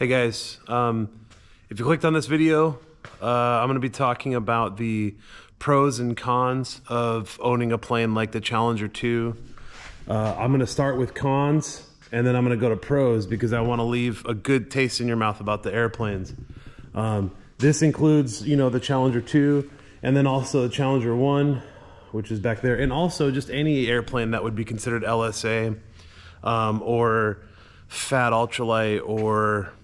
Hey guys, um, if you clicked on this video, uh, I'm going to be talking about the pros and cons of owning a plane like the Challenger 2. Uh, I'm going to start with cons and then I'm going to go to pros because I want to leave a good taste in your mouth about the airplanes. Um, this includes, you know, the Challenger 2 and then also the Challenger 1, which is back there, and also just any airplane that would be considered LSA um, or fat ultralight or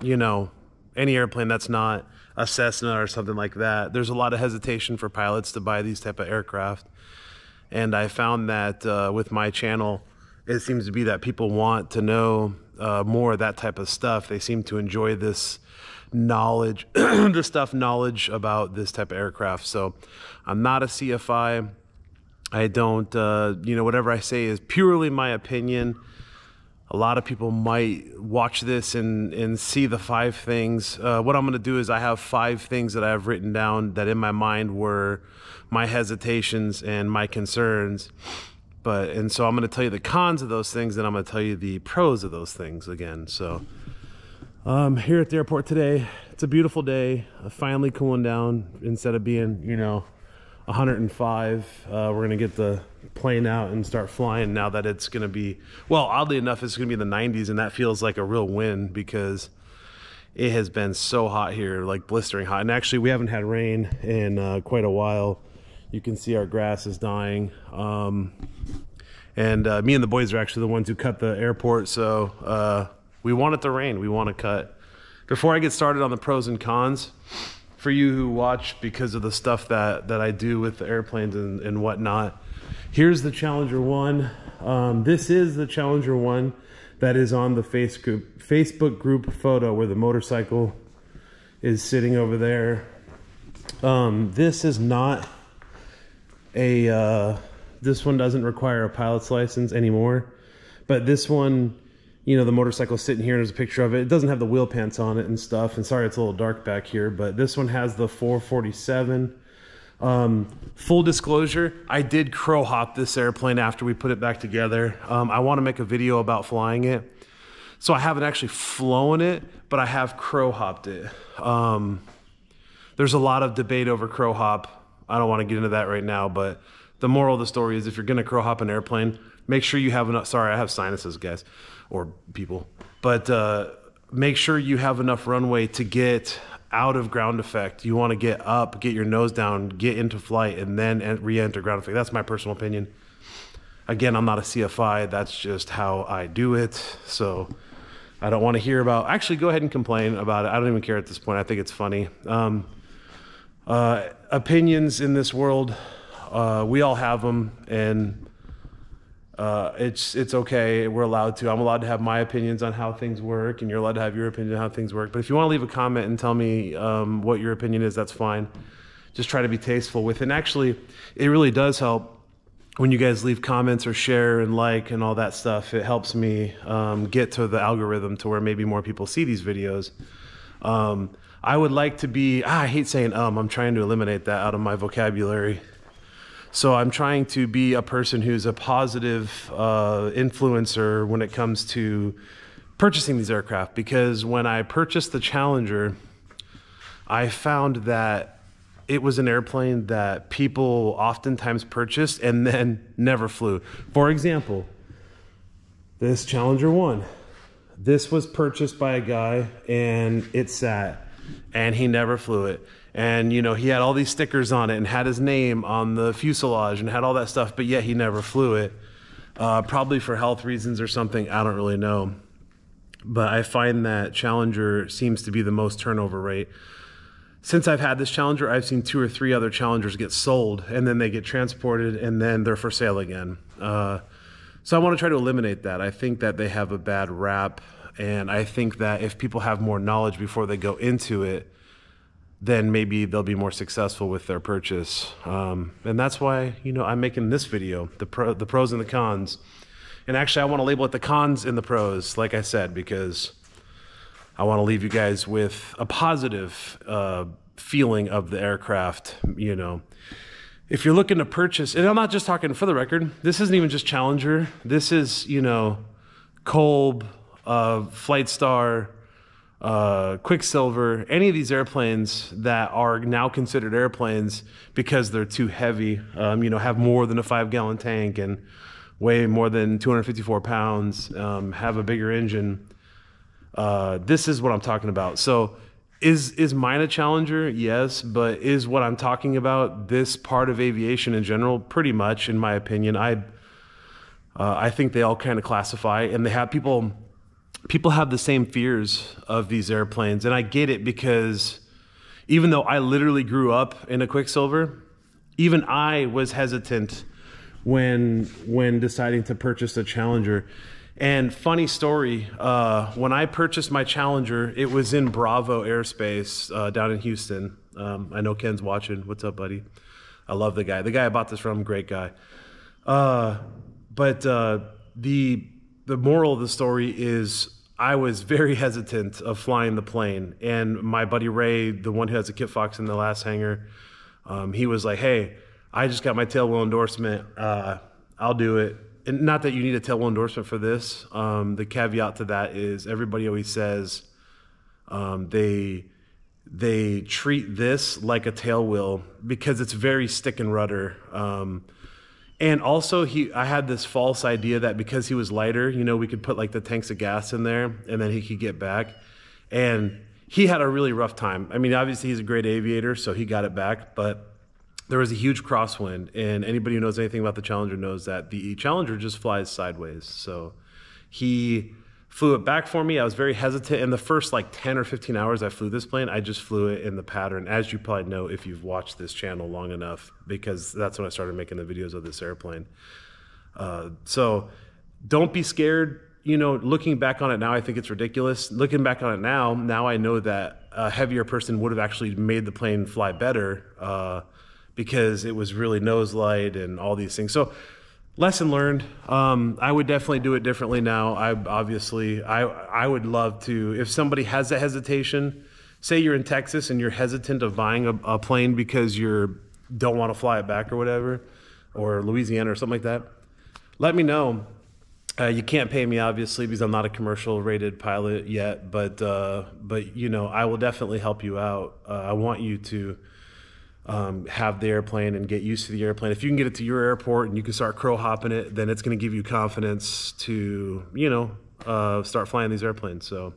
you know, any airplane that's not a Cessna or something like that, there's a lot of hesitation for pilots to buy these type of aircraft. And I found that uh, with my channel, it seems to be that people want to know uh, more of that type of stuff. They seem to enjoy this knowledge, the stuff knowledge about this type of aircraft. So I'm not a CFI. I don't, uh, you know, whatever I say is purely my opinion a lot of people might watch this and, and see the five things. Uh, what I'm going to do is I have five things that I have written down that in my mind were my hesitations and my concerns. But and so I'm going to tell you the cons of those things, and I'm going to tell you the pros of those things again. So um, here at the airport today, it's a beautiful day. Uh, finally cooling down instead of being, you know, 105. Uh, we're going to get the plane out and start flying now that it's going to be, well, oddly enough, it's going to be in the 90s, and that feels like a real win because it has been so hot here, like blistering hot. And actually, we haven't had rain in uh, quite a while. You can see our grass is dying. Um, and uh, me and the boys are actually the ones who cut the airport, so uh, we want it to rain. We want to cut. Before I get started on the pros and cons, for you who watch because of the stuff that, that I do with the airplanes and, and whatnot, here's the Challenger 1. Um, this is the Challenger 1 that is on the face group, Facebook group photo where the motorcycle is sitting over there. Um, this is not a, uh, this one doesn't require a pilot's license anymore, but this one you know, the motorcycle sitting here, and there's a picture of it. It doesn't have the wheel pants on it and stuff. And sorry, it's a little dark back here, but this one has the 447. Um, full disclosure, I did crow hop this airplane after we put it back together. Um, I want to make a video about flying it. So I haven't actually flown it, but I have crow hopped it. Um, there's a lot of debate over crow hop. I don't want to get into that right now, but the moral of the story is if you're going to crow hop an airplane, make sure you have enough. Sorry, I have sinuses, guys or people. But uh, make sure you have enough runway to get out of ground effect. You want to get up, get your nose down, get into flight, and then re-enter ground effect. That's my personal opinion. Again, I'm not a CFI. That's just how I do it. So I don't want to hear about. Actually, go ahead and complain about it. I don't even care at this point. I think it's funny. Um, uh, opinions in this world, uh, we all have them, and uh, it's it's okay. We're allowed to. I'm allowed to have my opinions on how things work, and you're allowed to have your opinion on how things work. But if you want to leave a comment and tell me um, what your opinion is, that's fine. Just try to be tasteful with it. And actually, it really does help when you guys leave comments or share and like and all that stuff. It helps me um, get to the algorithm to where maybe more people see these videos. Um, I would like to be. Ah, I hate saying um. I'm trying to eliminate that out of my vocabulary. So I'm trying to be a person who's a positive uh, influencer when it comes to purchasing these aircraft because when I purchased the Challenger, I found that it was an airplane that people oftentimes purchased and then never flew. For example, this Challenger 1. This was purchased by a guy and it sat and he never flew it and you know he had all these stickers on it and had his name on the fuselage and had all that stuff but yet he never flew it uh, probably for health reasons or something. I don't really know. But i find that challenger seems to be the most turnover rate. Since i've had this challenger i've seen two or three other challengers get sold and then they get transported and then they're for sale again. Uh, so i want to try to eliminate that. I think that they have a bad rap and i think that if people have more knowledge before they go into it then maybe they'll be more successful with their purchase. Um, and that's why, you know, I'm making this video, the, pro, the pros and the cons. And actually, I want to label it the cons and the pros, like I said, because I want to leave you guys with a positive uh, feeling of the aircraft, you know. If you're looking to purchase, and I'm not just talking for the record, this isn't even just Challenger. This is, you know, Kolb, uh, Flight Star, uh, Quicksilver, any of these airplanes that are now considered airplanes because they're too heavy, um, you know, have more than a five gallon tank and weigh more than 254 pounds, um, have a bigger engine. Uh, this is what I'm talking about. So, is is mine a challenger? Yes, but is what I'm talking about this part of aviation in general? Pretty much, in my opinion. I uh, I think they all kind of classify, and they have people people have the same fears of these airplanes, and I get it because even though I literally grew up in a Quicksilver, even I was hesitant when when deciding to purchase a Challenger. And funny story, uh, when I purchased my Challenger, it was in Bravo Airspace uh, down in Houston. Um, I know Ken's watching. What's up, buddy? I love the guy. The guy I bought this from, great guy. Uh, but uh, the the moral of the story is I was very hesitant of flying the plane, and my buddy Ray, the one who has a Kit Fox in the last hangar, um, he was like, "Hey, I just got my tailwheel endorsement. Uh, I'll do it." And not that you need a tailwheel endorsement for this. Um, the caveat to that is everybody always says um, they they treat this like a tailwheel because it's very stick and rudder. And also he I had this false idea that because he was lighter, you know, we could put like the tanks of gas in there and then he could get back. And he had a really rough time. I mean, obviously he's a great aviator, so he got it back, but there was a huge crosswind and anybody who knows anything about the Challenger knows that the Challenger just flies sideways. So he flew it back for me. I was very hesitant. In the first like 10 or 15 hours I flew this plane, I just flew it in the pattern, as you probably know if you've watched this channel long enough, because that's when I started making the videos of this airplane. Uh, so don't be scared. You know, looking back on it now, I think it's ridiculous. Looking back on it now, now I know that a heavier person would have actually made the plane fly better uh, because it was really nose light and all these things. So lesson learned. Um, I would definitely do it differently now. I obviously, I I would love to. If somebody has a hesitation, say you're in Texas and you're hesitant of buying a, a plane because you don't want to fly it back or whatever, or Louisiana or something like that. Let me know. Uh, you can't pay me obviously because I'm not a commercial rated pilot yet, but uh, but you know I will definitely help you out. Uh, I want you to um, have the airplane and get used to the airplane. If you can get it to your airport and you can start crow hopping it, then it's going to give you confidence to, you know, uh, start flying these airplanes. So,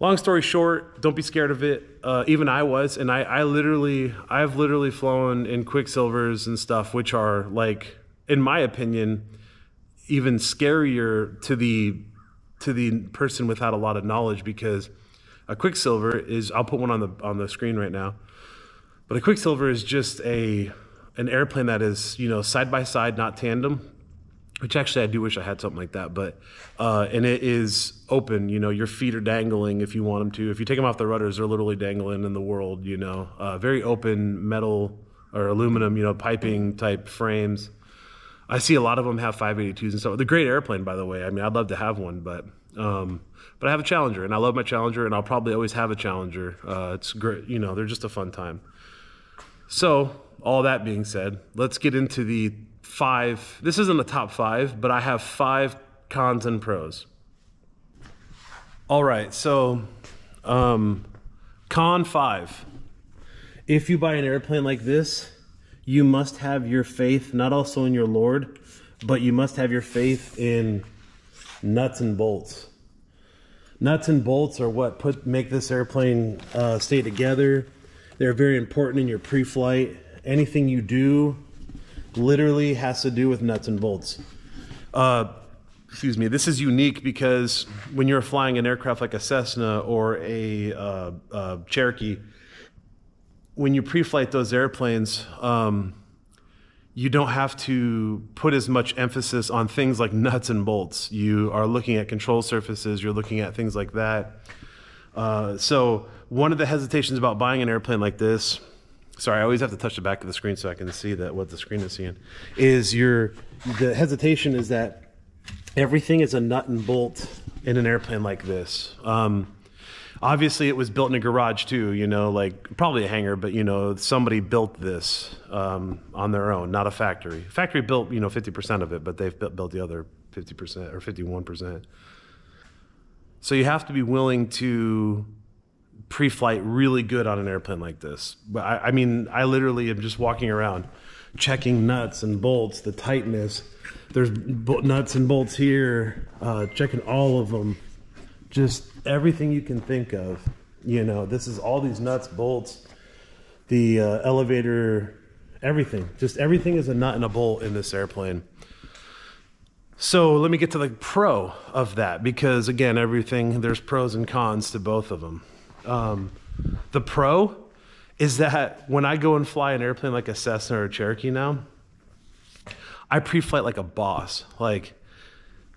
long story short, don't be scared of it. Uh, even I was, and I, I literally, I've literally flown in Quicksilvers and stuff, which are like, in my opinion, even scarier to the to the person without a lot of knowledge because a Quicksilver is. I'll put one on the on the screen right now but a Quicksilver is just a an airplane that is you know side by side, not tandem. Which actually I do wish I had something like that, but uh, and it is open. You know, your feet are dangling if you want them to. If you take them off the rudders, they're literally dangling in the world. You know, uh, very open metal or aluminum. You know, piping type frames. I see a lot of them have 582s and stuff. The great airplane, by the way. I mean, I'd love to have one, but um, but I have a Challenger, and I love my Challenger, and I'll probably always have a Challenger. Uh, it's great. You know, they're just a fun time. So, all that being said, let's get into the five. This isn't the top five, but I have five cons and pros. All right, so um, con five. If you buy an airplane like this, you must have your faith not also in your Lord, but you must have your faith in nuts and bolts. Nuts and bolts are what put make this airplane uh, stay together they're very important in your pre-flight. Anything you do literally has to do with nuts and bolts. Uh, excuse me, this is unique because when you're flying an aircraft like a Cessna or a uh, uh, Cherokee, when you pre-flight those airplanes, um, you don't have to put as much emphasis on things like nuts and bolts. You are looking at control surfaces, you're looking at things like that. Uh, so one of the hesitations about buying an airplane like this, sorry, I always have to touch the back of the screen so I can see that what the screen is seeing, is your the hesitation is that everything is a nut and bolt in an airplane like this. Um, obviously, it was built in a garage too. You know, like probably a hangar, but you know, somebody built this um, on their own, not a factory. Factory built you know fifty percent of it, but they've built the other fifty percent or fifty one percent. So you have to be willing to pre-flight really good on an airplane like this. But I, I mean, I literally am just walking around checking nuts and bolts, the tightness. There's nuts and bolts here, uh, checking all of them, just everything you can think of. You know, this is all these nuts, bolts, the uh, elevator, everything. Just everything is a nut and a bolt in this airplane. So let me get to the pro of that because again, everything there's pros and cons to both of them. Um, the pro is that when I go and fly an airplane like a Cessna or a Cherokee now, I pre-flight like a boss. Like,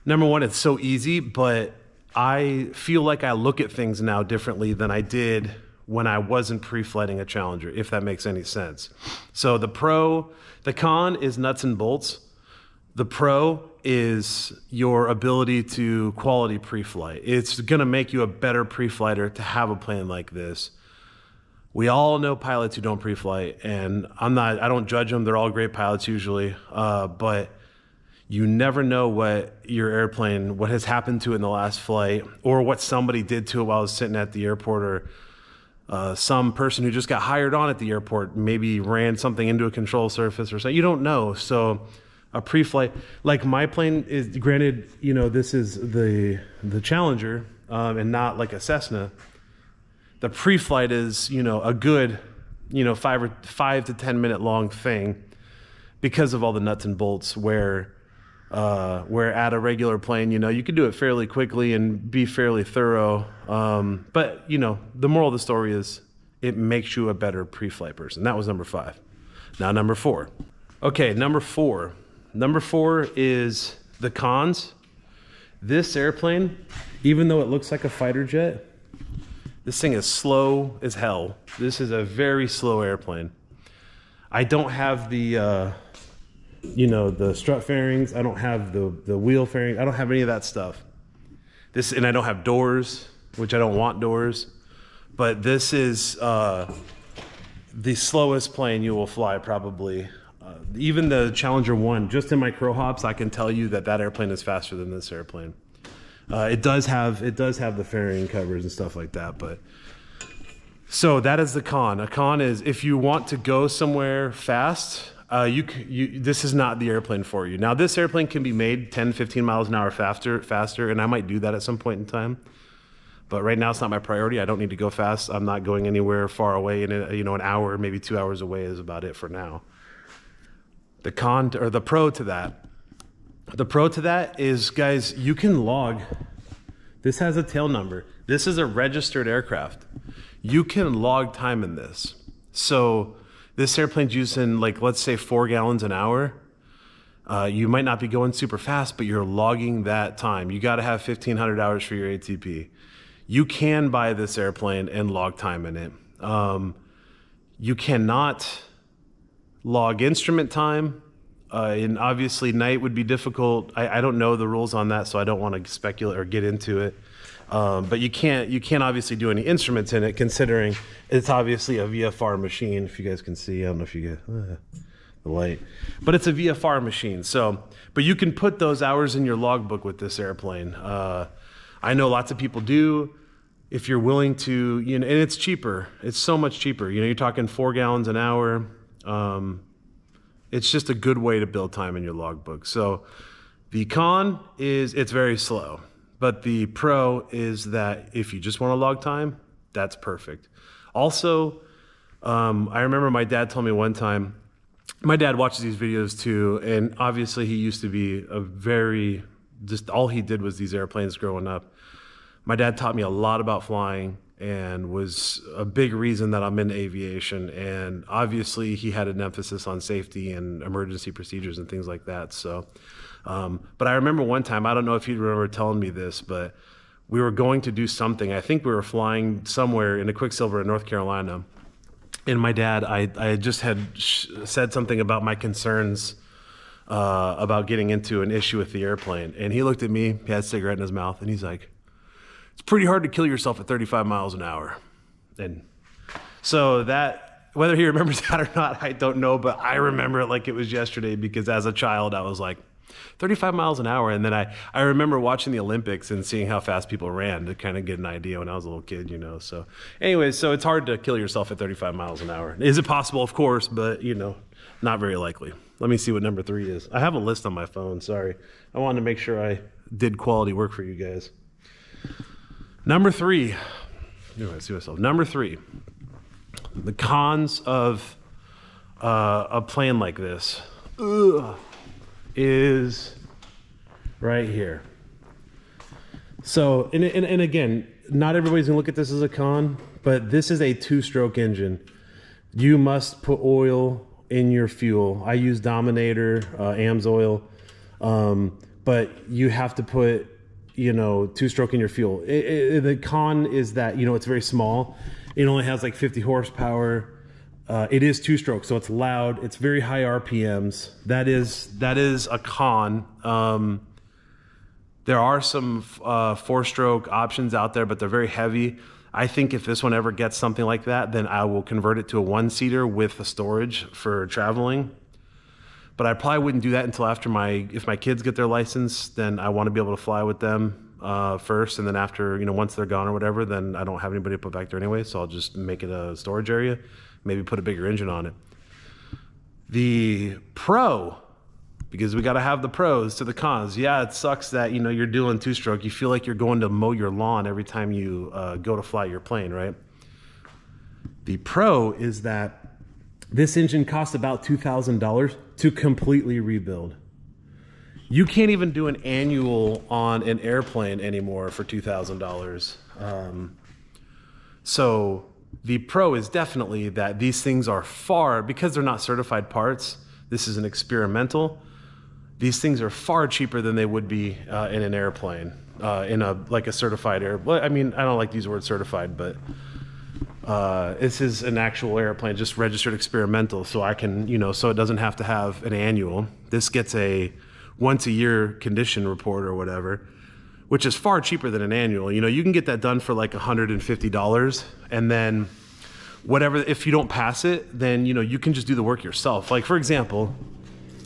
number one, it's so easy, but I feel like I look at things now differently than I did when I wasn't pre-flighting a Challenger, if that makes any sense. So the pro, the con is nuts and bolts. The pro is your ability to quality pre-flight. It's going to make you a better pre-flighter to have a plane like this. We all know pilots who don't pre-flight, and I'm not. I don't judge them. They're all great pilots usually, uh, but you never know what your airplane, what has happened to it in the last flight, or what somebody did to it while I was sitting at the airport, or uh, some person who just got hired on at the airport maybe ran something into a control surface or something. You don't know. So a pre-flight. Like my plane is granted you know this is the the challenger um, and not like a cessna. The pre-flight is you know a good you know five or five to ten minute long thing because of all the nuts and bolts where uh, where at a regular plane you know you can do it fairly quickly and be fairly thorough. Um, but you know the moral of the story is it makes you a better pre-flight person. That was number five. Now number four. Okay number four Number four is the cons. This airplane, even though it looks like a fighter jet, this thing is slow as hell. This is a very slow airplane. I don't have the, uh, you know, the strut fairings. I don't have the, the wheel fairing. I don't have any of that stuff. This, and I don't have doors, which I don't want doors. But this is uh, the slowest plane you will fly probably uh, even the Challenger 1, just in my crow hops, I can tell you that that airplane is faster than this airplane. Uh, it does have it does have the fairing covers and stuff like that, but so that is the con. A con is if you want to go somewhere fast, uh, you, you this is not the airplane for you. Now this airplane can be made 10, 15 miles an hour faster, faster, and I might do that at some point in time. But right now it's not my priority. I don't need to go fast. I'm not going anywhere far away. And you know, an hour, maybe two hours away is about it for now. The con or the pro to that. The pro to that is, guys, you can log. This has a tail number. This is a registered aircraft. You can log time in this. So this airplane's using like let's say four gallons an hour. Uh, you might not be going super fast, but you're logging that time. You got to have 1,500 hours for your ATP. You can buy this airplane and log time in it. Um, you cannot log instrument time. Uh, and obviously, night would be difficult. I, I, don't know the rules on that, so I don't want to speculate or get into it. Um, but you can't you can't obviously do any instruments in it, considering it's obviously a VFR machine. If you guys can see, I don't know if you get uh, the light, but it's a VFR machine. So, but you can put those hours in your logbook with this airplane. Uh, I know lots of people do. If you're willing to, you know, and it's cheaper. It's so much cheaper. You know, you're talking four gallons an hour um, it's just a good way to build time in your logbook. So the con is it's very slow, but the pro is that if you just want to log time, that's perfect. Also, um, I remember my dad told me one time. My dad watches these videos too, and obviously he used to be a very just all he did was these airplanes growing up. My dad taught me a lot about flying and was a big reason that I'm in aviation. And obviously, he had an emphasis on safety and emergency procedures and things like that. So, um, but I remember one time, I don't know if you remember telling me this, but we were going to do something. I think we were flying somewhere in a Quicksilver in North Carolina. And my dad, I, I just had said something about my concerns uh, about getting into an issue with the airplane. And he looked at me, he had a cigarette in his mouth, and he's like, it's pretty hard to kill yourself at 35 miles an hour. And so that, whether he remembers that or not, I don't know, but I remember it like it was yesterday because as a child, I was like, 35 miles an hour. And then I, I remember watching the Olympics and seeing how fast people ran to kind of get an idea when I was a little kid, you know. So, anyways, so it's hard to kill yourself at 35 miles an hour. Is it possible? Of course, but, you know, not very likely. Let me see what number three is. I have a list on my phone. Sorry. I wanted to make sure I did quality work for you guys. Number three. I see myself. Number three. The cons of uh, a plan like this ugh, is right here. So, and, and, and again, not everybody's gonna look at this as a con, but this is a two stroke engine. You must put oil in your fuel. I use Dominator, uh, AMSOIL, um, but you have to put, you know, two stroke in your fuel. It, it, the con is that, you know, it's very small. It only has like 50 horsepower. Uh, it is two stroke, so it's loud. It's very high RPMs. That is that is a con. Um, there are some uh, four stroke options out there, but they're very heavy. I think if this one ever gets something like that, then I will convert it to a one seater with the storage for traveling. But I probably wouldn't do that until after my if my kids get their license. Then I want to be able to fly with them uh, first, and then after you know once they're gone or whatever, then I don't have anybody to put back there anyway. So I'll just make it a storage area, maybe put a bigger engine on it. The Pro because we got to have the pros to the cons. Yeah, it sucks that you know you're doing two stroke. You feel like you're going to mow your lawn every time you uh, go to fly your plane, right? The pro is that this engine costs about two thousand dollars to completely rebuild. You can't even do an annual on an airplane anymore for two thousand um, dollars. So the pro is definitely that these things are far because they're not certified parts. This is an experimental these things are far cheaper than they would be uh, in an airplane, uh, in a like a certified air. I mean, I don't like these words certified, but uh, this is an actual airplane, just registered experimental. So I can, you know, so it doesn't have to have an annual. This gets a once a year condition report or whatever, which is far cheaper than an annual. You know, you can get that done for like $150, and then whatever. If you don't pass it, then you know you can just do the work yourself. Like for example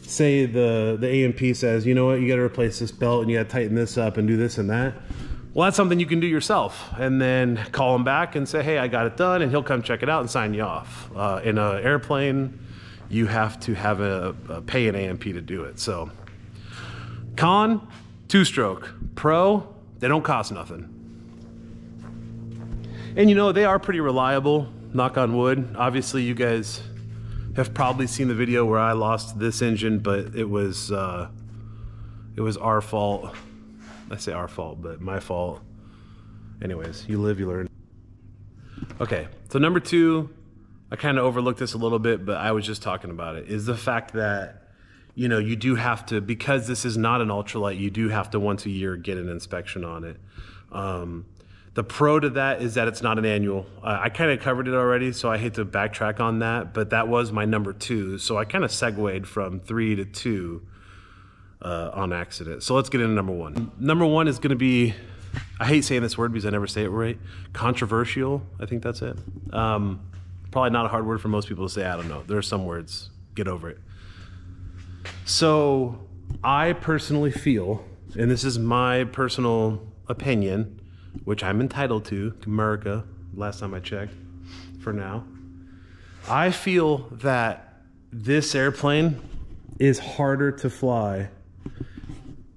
say the the A&P says, you know what, you got to replace this belt and you got to tighten this up and do this and that. Well, that's something you can do yourself, and then call him back and say, hey, I got it done, and he'll come check it out and sign you off. Uh, in an airplane, you have to have a, a pay an A&P to do it. So, con, two stroke. Pro, they don't cost nothing. And you know, they are pretty reliable, knock on wood. Obviously, you guys have probably seen the video where I lost this engine, but it was uh, it was our fault. I say our fault, but my fault. Anyways, you live, you learn. Okay, so number two, I kind of overlooked this a little bit, but I was just talking about it, is the fact that, you know, you do have to, because this is not an ultralight, you do have to once a year get an inspection on it. Um, the pro to that is that it's not an annual. Uh, I kind of covered it already, so I hate to backtrack on that, but that was my number two. So I kind of segued from three to two uh, on accident. So let's get into number one. Number one is going to be, I hate saying this word because I never say it right, controversial. I think that's it. Um, probably not a hard word for most people to say. I don't know. There are some words. Get over it. So I personally feel, and this is my personal opinion, which I'm entitled to, America, last time I checked, for now. I feel that this airplane is harder to fly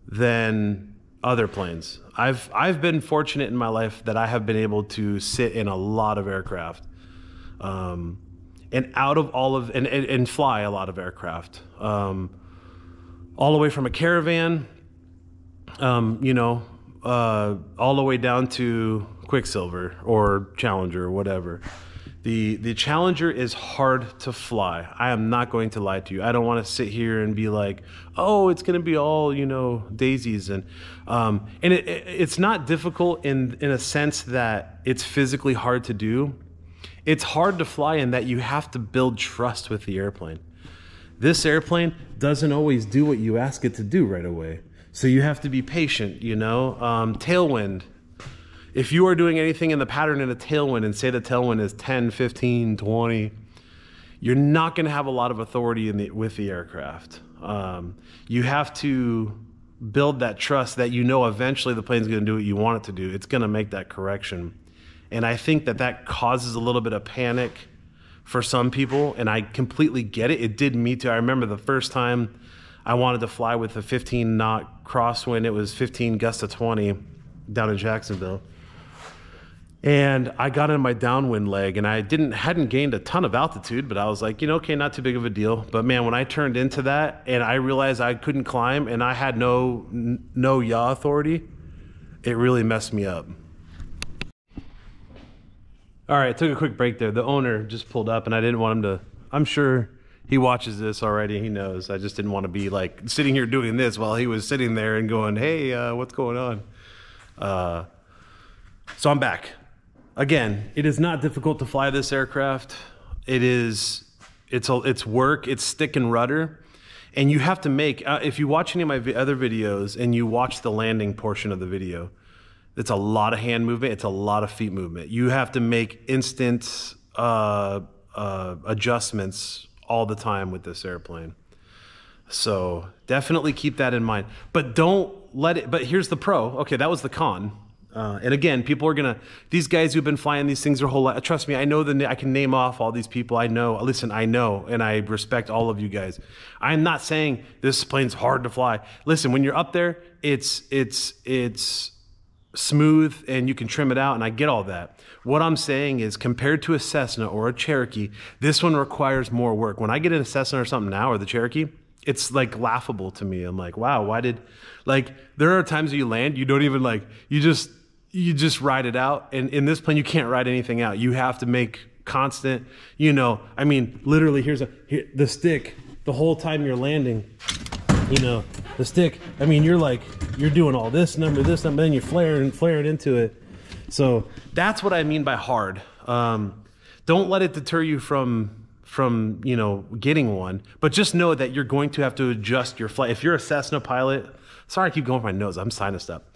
than other planes. I've I've been fortunate in my life that I have been able to sit in a lot of aircraft, um, and out of all of and, and, and fly a lot of aircraft, um, all the way from a caravan, um, you know, uh, all the way down to Quicksilver or Challenger or whatever. The, the Challenger is hard to fly. I am not going to lie to you. I don't want to sit here and be like, oh, it's going to be all, you know, daisies. And, um, and it, it, it's not difficult in, in a sense that it's physically hard to do. It's hard to fly in that you have to build trust with the airplane. This airplane doesn't always do what you ask it to do right away. So you have to be patient, you know. Um, tailwind. If you are doing anything in the pattern in a tailwind and say the tailwind is 10, 15, 20, you're not going to have a lot of authority in the, with the aircraft. Um, you have to build that trust that you know eventually the plane's going to do what you want it to do. It's going to make that correction. And I think that that causes a little bit of panic for some people, and I completely get it. It did me too. I remember the first time I wanted to fly with a 15 knot crosswind, it was 15 gust to 20 down in Jacksonville. And I got in my downwind leg and I didn't hadn't gained a ton of altitude, but I was like, you know, okay, not too big of a deal. But man, when I turned into that and I realized I couldn't climb and I had no no yaw authority, it really messed me up. All right, took a quick break there. The owner just pulled up and I didn't want him to I'm sure he watches this already. He knows. I just didn't want to be like sitting here doing this while he was sitting there and going, "Hey, uh, what's going on?" Uh, so I'm back. Again, it is not difficult to fly this aircraft. It is, it's a, it's work. It's stick and rudder, and you have to make. Uh, if you watch any of my other videos and you watch the landing portion of the video, it's a lot of hand movement. It's a lot of feet movement. You have to make instant uh, uh, adjustments all the time with this airplane. So definitely keep that in mind. But don't let it. But here's the pro. Okay, that was the con. Uh, and again, people are gonna. These guys who've been flying these things their whole life. Trust me, I know the. I can name off all these people. I know. Listen, I know, and I respect all of you guys. I'm not saying this plane's hard to fly. Listen, when you're up there, it's it's it's smooth and you can trim it out, and I get all that. What I'm saying is, compared to a Cessna or a Cherokee, this one requires more work. When I get in a Cessna or something now, or the Cherokee, it's like laughable to me. I'm like, wow, why did, like, there are times you land, you don't even like, you just, you just ride it out. And in this plane, you can't ride anything out. You have to make constant, you know, I mean, literally, here's a, here, the stick, the whole time you're landing, you know, the stick, I mean, you're like, you're doing all this number, this number, then you're flaring, flaring into it. So that's what I mean by hard. Um, don't let it deter you from from you know getting one, but just know that you're going to have to adjust your flight. If you're a Cessna pilot, sorry I keep going with my nose, I'm sinused up.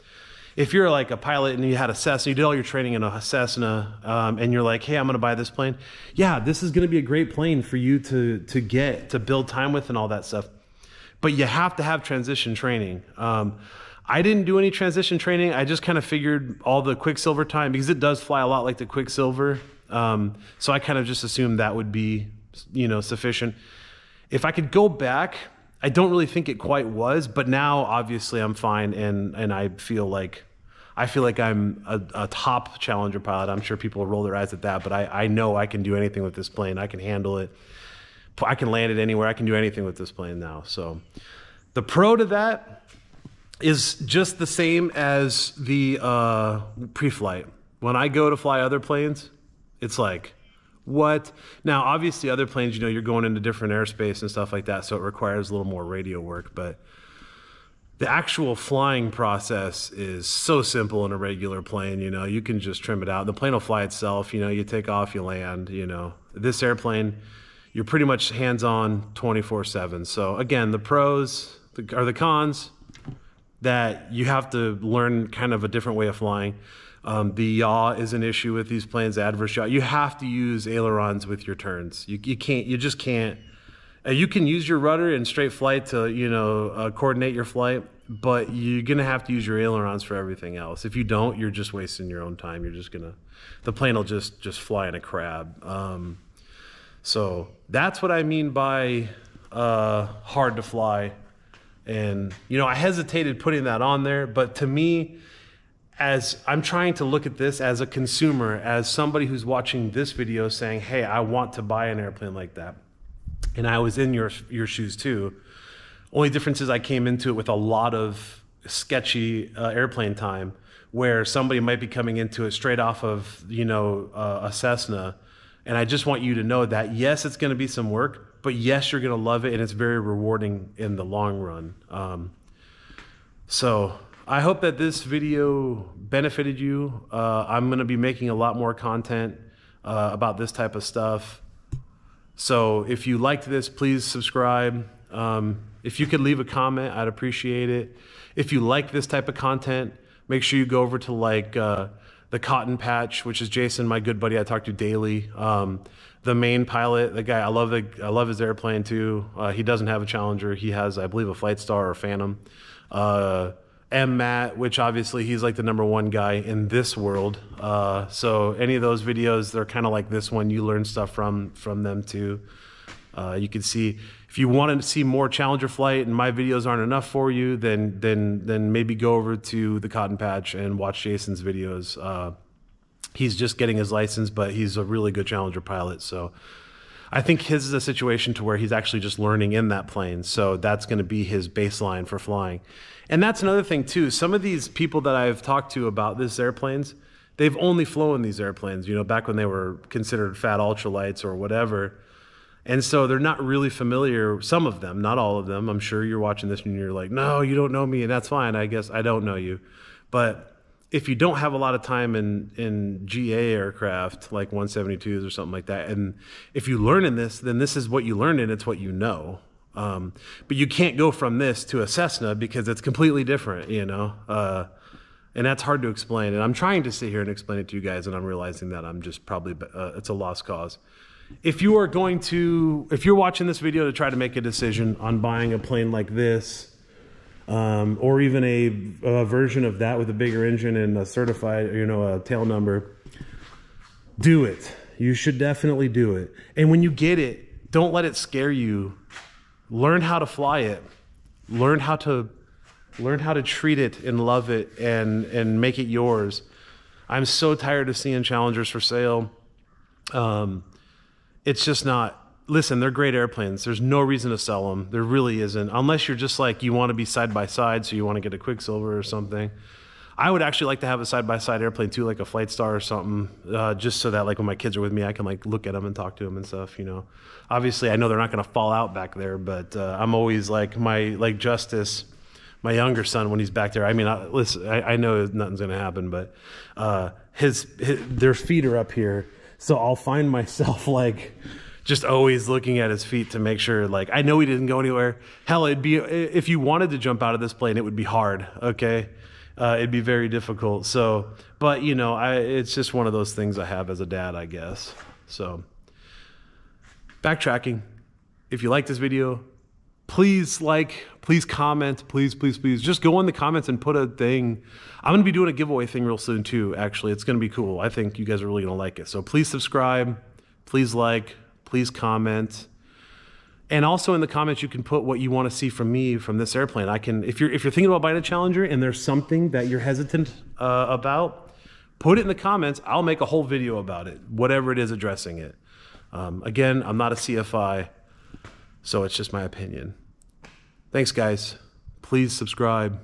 If you're like a pilot and you had a Cessna, you did all your training in a Cessna, um, and you're like, hey, I'm going to buy this plane. Yeah, this is going to be a great plane for you to to get to build time with and all that stuff. But you have to have transition training. Um, I didn't do any transition training. I just kind of figured all the Quicksilver time because it does fly a lot like the Quicksilver. Um, so I kind of just assumed that would be, you know, sufficient. If I could go back, I don't really think it quite was, but now obviously I'm fine and and I feel like I feel like I'm a, a top Challenger pilot. I'm sure people roll their eyes at that, but I, I know I can do anything with this plane. I can handle it. I can land it anywhere. I can do anything with this plane now. So the pro to that is just the same as the uh, pre-flight. When I go to fly other planes, it's like, what? Now, obviously, other planes, you know, you're going into different airspace and stuff like that, so it requires a little more radio work. But the actual flying process is so simple in a regular plane. You know, you can just trim it out. The plane will fly itself. You know, you take off, you land. You know, this airplane, you're pretty much hands-on 24/7. So again, the pros are the cons that you have to learn kind of a different way of flying. Um, the yaw is an issue with these planes, adverse yaw. You have to use ailerons with your turns. You, you can't, you just can't. Uh, you can use your rudder in straight flight to, you know, uh, coordinate your flight, but you're gonna have to use your ailerons for everything else. If you don't, you're just wasting your own time. You're just gonna, the plane will just just fly in a crab. Um, so that's what I mean by uh, hard to fly. And, you know, I hesitated putting that on there, but to me, as I'm trying to look at this as a consumer, as somebody who's watching this video saying, hey, I want to buy an airplane like that. And I was in your, your shoes too. Only difference is I came into it with a lot of sketchy uh, airplane time where somebody might be coming into it straight off of, you know, uh, a Cessna. And I just want you to know that, yes, it's going to be some work, but yes, you're going to love it, and it's very rewarding in the long run. Um, so I hope that this video benefited you. Uh, I'm going to be making a lot more content uh, about this type of stuff. So if you liked this, please subscribe. Um, if you could leave a comment, I'd appreciate it. If you like this type of content, make sure you go over to like uh, the Cotton Patch, which is Jason, my good buddy I talk to daily. Um, the main pilot, the guy I love the I love his airplane too. Uh, he doesn't have a Challenger. He has, I believe, a Flight Star or Phantom. Uh, M Matt, which obviously he's like the number one guy in this world. Uh, so any of those videos, they're kind of like this one. You learn stuff from from them too. Uh, you can see if you want to see more Challenger flight and my videos aren't enough for you, then then then maybe go over to the Cotton Patch and watch Jason's videos. Uh, he's just getting his license, but he's a really good Challenger pilot. So I think his is a situation to where he's actually just learning in that plane. So that's going to be his baseline for flying. And that's another thing too. Some of these people that I've talked to about these airplanes, they've only flown these airplanes, you know, back when they were considered fat ultralights or whatever. And so they're not really familiar, some of them, not all of them. I'm sure you're watching this and you're like, no, you don't know me. And that's fine. I guess I don't know you. But if you don't have a lot of time in, in GA aircraft, like 172s or something like that, and if you learn in this, then this is what you learn and it's what you know. Um, but you can't go from this to a Cessna because it's completely different, you know? Uh, and that's hard to explain. And I'm trying to sit here and explain it to you guys, and I'm realizing that I'm just probably, uh, it's a lost cause if you are going to, if you're watching this video to try to make a decision on buying a plane like this, um, or even a, a, version of that with a bigger engine and a certified, you know, a tail number, do it. You should definitely do it. And when you get it, don't let it scare you. Learn how to fly it. Learn how to learn how to treat it and love it and and make it yours. I'm so tired of seeing challengers for sale. Um, it's just not listen they're great airplanes. There's no reason to sell them. There really isn't unless you're just like you want to be side by side so you want to get a quicksilver or something. I would actually like to have a side by side airplane too like a flight star or something uh, just so that like when my kids are with me i can like look at them and talk to them and stuff you know? Obviously i know they're not going to fall out back there but uh, i'm always like my like justice my younger son when he's back there i mean I, listen I, I know nothing's going to happen but uh, his, his their feet are up here so I'll find myself like just always looking at his feet to make sure like I know he didn't go anywhere. Hell, it'd be if you wanted to jump out of this plane, it would be hard. Okay. Uh, it'd be very difficult. So, but you know, I, it's just one of those things I have as a dad, I guess. So, backtracking. If you like this video, please like, please comment, please, please, please. Just go in the comments and put a thing. I'm gonna be doing a giveaway thing real soon too. Actually, it's gonna be cool. I think you guys are really gonna like it. So please subscribe, please like, please comment. And also in the comments, you can put what you want to see from me from this airplane. I can, if you're if you're thinking about buying a Challenger and there's something that you're hesitant uh, about, put it in the comments. I'll make a whole video about it, whatever it is addressing it. Um, again, I'm not a CFI, so it's just my opinion. Thanks, guys. Please subscribe.